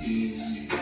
Easy.